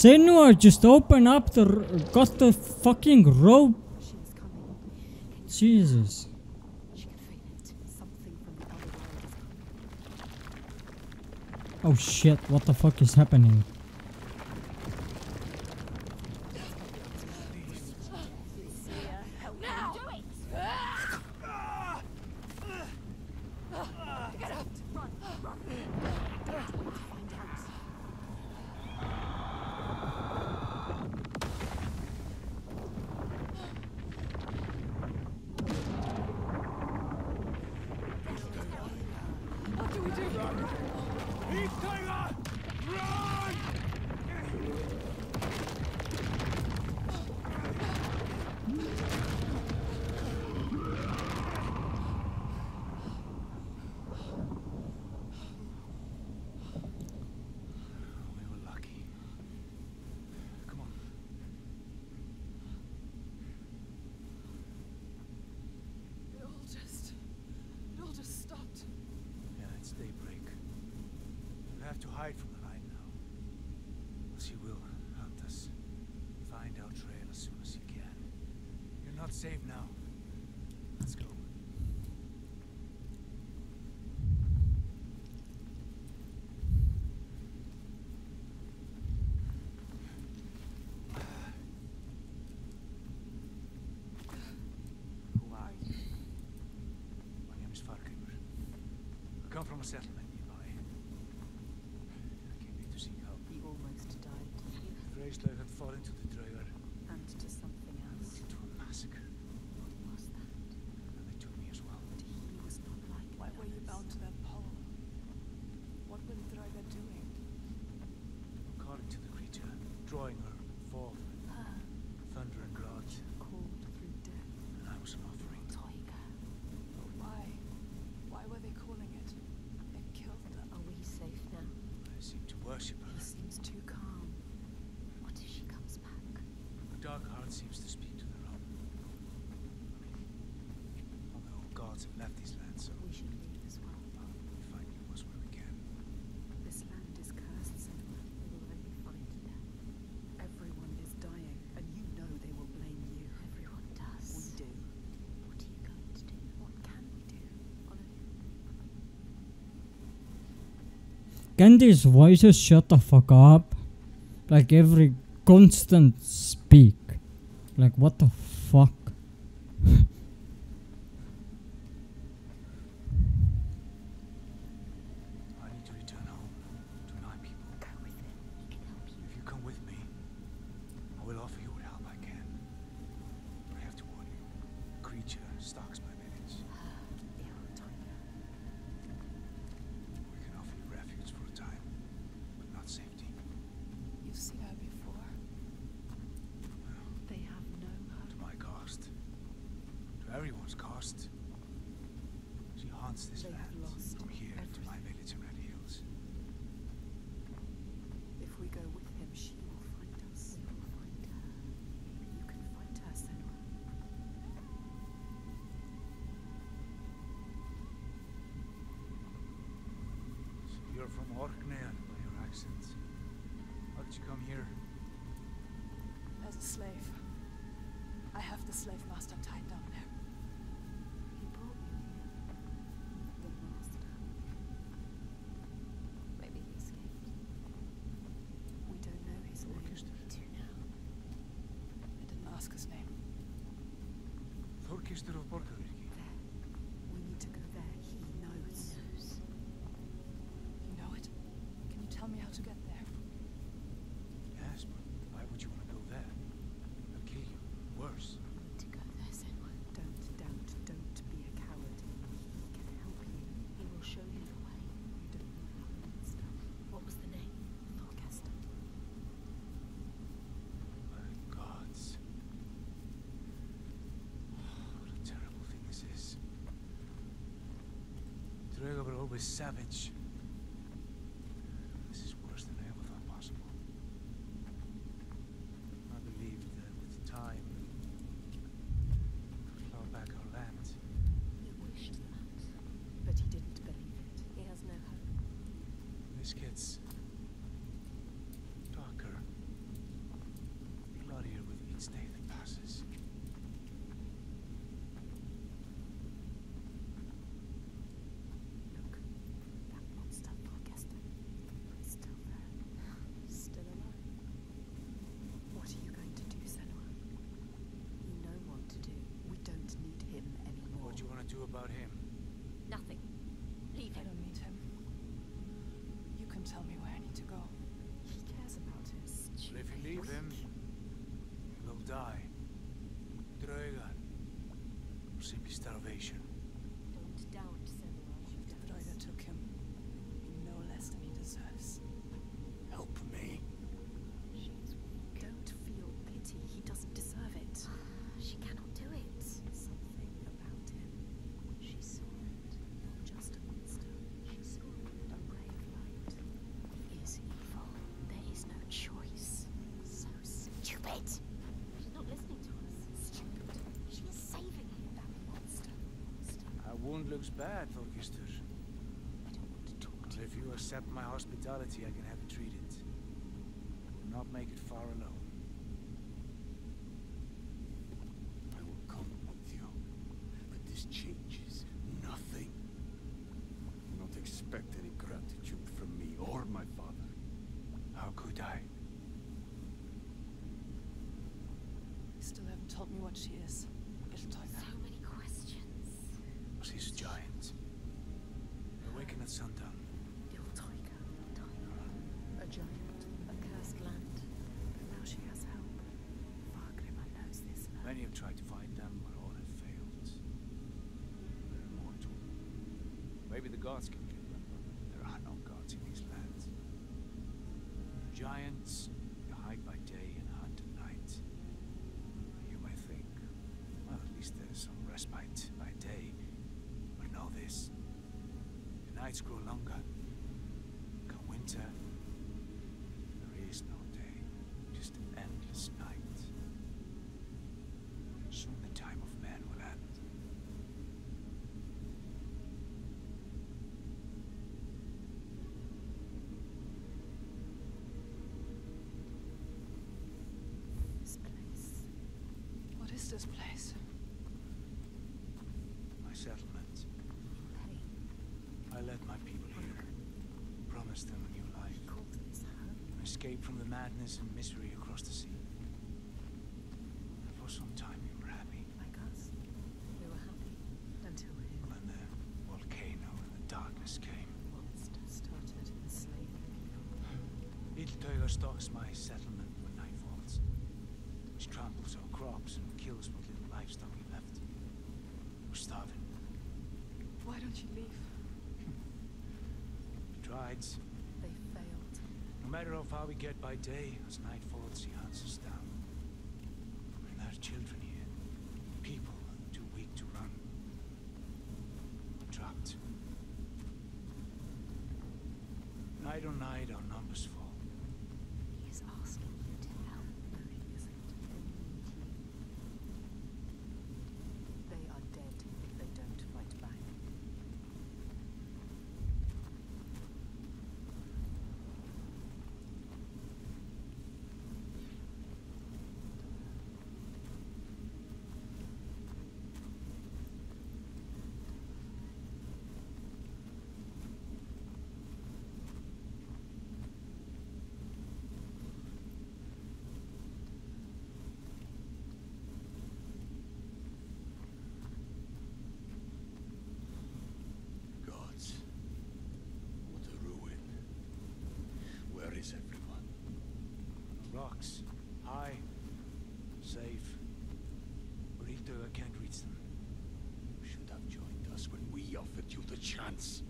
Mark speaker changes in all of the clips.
Speaker 1: Senua, just open up the got the fucking rope. Jesus. Oh shit, what the fuck is happening?
Speaker 2: Now! Do it! Get out! Run! Run! Find out.
Speaker 3: What do we do?
Speaker 4: We were lucky. Come on.
Speaker 3: It all just. It all just stopped.
Speaker 4: Yeah, it's daybreak. You have to hide from the light now. Else he will hunt us. Find our trail as soon as he can. You're not safe now. Let's go. Who are you? My name is Fargrimur. I come from a settlement nearby. I came here to seek help.
Speaker 2: You almost died.
Speaker 4: Freyslaug had fallen to the Draugar
Speaker 2: And to something else.
Speaker 4: into a massacre,
Speaker 2: What was that?
Speaker 4: and they took me as well.
Speaker 2: He was not like
Speaker 3: Why were you bound to that pole? What were the Draugar doing?
Speaker 4: According to the creature, drawing her forth
Speaker 2: Her
Speaker 4: thunder and blood,
Speaker 2: called through death.
Speaker 4: and I was an offering.
Speaker 2: Toiga.
Speaker 3: But why? Why were they calling it? They killed them.
Speaker 2: Are we safe now?
Speaker 4: I seem to worship her.
Speaker 2: He seems too calm. What if she comes back?
Speaker 4: Her dark heart seems to speak to their own. All the gods have left these lands, so
Speaker 2: We should leave as well.
Speaker 4: we find new ones where we can.
Speaker 2: This land is cursed, Senua. They will only find death. Everyone is dying, and you know they will blame you. Everyone does. We do. What are you going to do? What can we do? Follow him.
Speaker 1: Can these voices shut the fuck up? Like every constant speak. Like what the fuck?
Speaker 4: I need to return home to my people.
Speaker 2: Go with him. He can help you.
Speaker 4: If you come with me, I will offer you what help I can. But I have to warn you, a creature stalks my village.
Speaker 2: The Illtauga.
Speaker 4: We can offer you refuge for a time, but not safety.
Speaker 3: You've seen her before.
Speaker 2: They have no
Speaker 4: To
Speaker 2: hope.
Speaker 4: my cost. To everyone's cost. She haunts this
Speaker 2: They have
Speaker 4: land
Speaker 2: lost
Speaker 4: from here to my village in Red Hills.
Speaker 2: If we go with him, she will find us. We will find her. You can find her, Senua.
Speaker 4: So you're from Orkney by your accent. How did you come here?
Speaker 3: As a slave. I have the slave master tied down there.
Speaker 2: He brought you here. The master. Maybe he escaped. We don't know his name. Do now.
Speaker 3: I didn't ask his name.
Speaker 4: Thorgestur of Borgarvirki.
Speaker 2: There. We need to go there. He knows. He knows.
Speaker 3: You know it? Can you tell me how to get there?
Speaker 4: Yes, but why would you want to go there? They'll kill you. Worse.
Speaker 2: To go there, Senua. Don't doubt. Don't be a coward. He can help you. He will show you the way. You don't know how did stuff. What was the name? Thorgestur.
Speaker 4: My gods. What a terrible thing this is. Were always savage. This gets darker, bloodier with
Speaker 2: each day that
Speaker 4: passes. Look, that
Speaker 5: monster still there.
Speaker 3: Still alive. What are you going to do, Senua? You know
Speaker 6: what to
Speaker 5: do. We
Speaker 2: don't need him anymore. What do you
Speaker 5: want to do
Speaker 2: about him?
Speaker 5: Stupid. She's not listening to us. Stupid. She is saving him. That monster. Monster.
Speaker 4: Our wound looks bad, Thorgestur.
Speaker 5: I don't want to talk to
Speaker 4: Well, if you accept my hospitality, I can have it treated. I will not make it far alone.
Speaker 6: I will come with you. But this changes nothing. Do not expect any gratitude from me or my father.
Speaker 4: How could I?
Speaker 3: You still haven't told me what she is. Illtauga.
Speaker 5: So many questions.
Speaker 4: She's a giant. Awaken at sundown.
Speaker 2: Il A giant.
Speaker 5: A cursed land.
Speaker 2: But now she has help. Fargrimur knows this now.
Speaker 4: Many have tried to find them, but all have failed. They're immortal. Maybe the gods can kill them, but there are no gods in these lands. Giants, you hide by day and hunt at night. You may think, well, at least there's some respite by day. But know this. The nights grow longer. Come winter, there is no day, just an endless night. Soon the time of man will end.
Speaker 2: This place.
Speaker 3: What is this place?
Speaker 4: My settlement. I led my people here. Promised them a new life.
Speaker 2: He calls this home.
Speaker 4: An escape from the madness and misery across the sea. And for some time we were happy.
Speaker 2: Like us. We were happy. Until him.
Speaker 4: When the volcano and the darkness came.
Speaker 2: Monster started enslaving people.
Speaker 4: Illtauga stalks my settlement when night falls. She tramples our crops and kills what little livestock we left. We're starving.
Speaker 3: Why don't you leave? Hmm.
Speaker 4: We tried.
Speaker 2: They failed.
Speaker 4: No matter how far we get by day, as night falls, he hunts us down. And there's children here. People too weak to run. We're trapped. Night on night, our numbers fall.
Speaker 5: He is asking you to help.
Speaker 2: No, he isn't. They are dead if they don't fight back.
Speaker 6: Gods. What a ruin. Where is everyone?
Speaker 4: Rocks. High. Safe. Rito, I can't reach them.
Speaker 6: You should have joined us when we offered you the chance.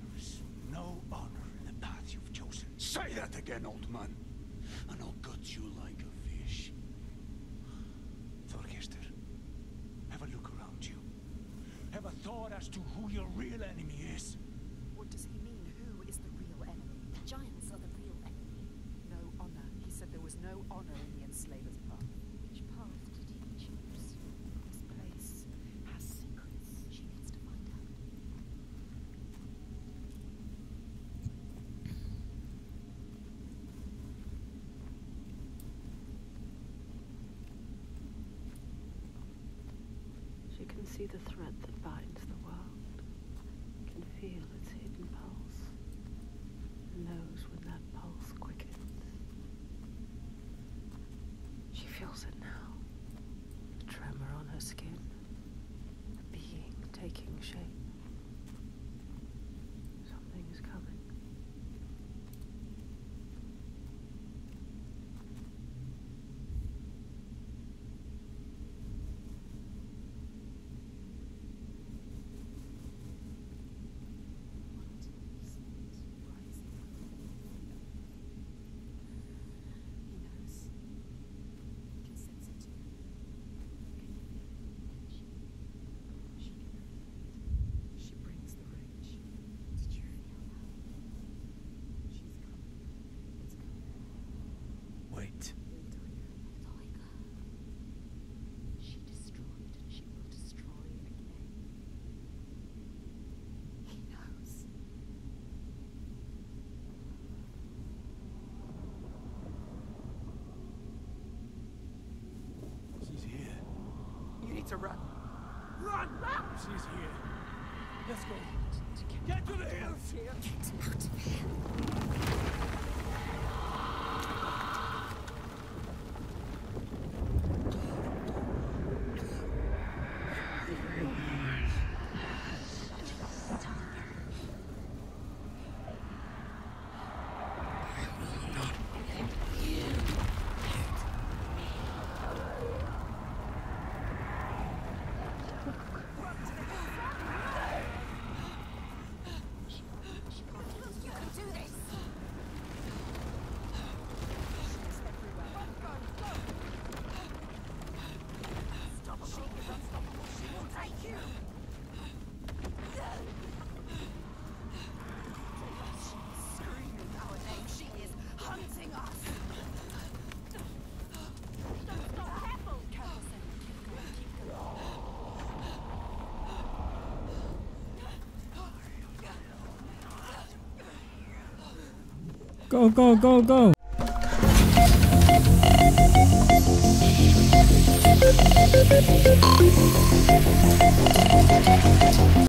Speaker 4: There is no honor in the path you've chosen.
Speaker 6: Say that again, old man, and I'll gut you like a fish.
Speaker 4: Thorgestur, have a look around you. Have a thought as to who your real enemy is.
Speaker 2: What does he mean? Who is the real enemy?
Speaker 5: The giants are the real enemy.
Speaker 2: No honor. He said there was no honor in the enslaver's path.
Speaker 5: Which path did he choose?
Speaker 2: This place has secrets.
Speaker 5: She needs to find out.
Speaker 7: She can see the thread that binds the world, can feel its hidden pulse, and knows when that pulse quickens. She feels it now, a tremor on her skin, a being taking shape. to run. Run!
Speaker 4: She's here. Let's go. Get to the hills!
Speaker 5: Get out of here!
Speaker 1: Go, go, go, go!